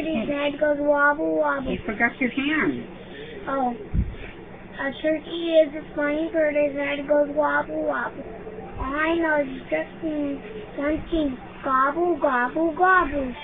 hummingbird, head goes wobble wobble. You forgot your hand. Oh. A turkey is a funny bird, his head goes wobble wobble. All I know is just one thing, gobble, gobble, gobble.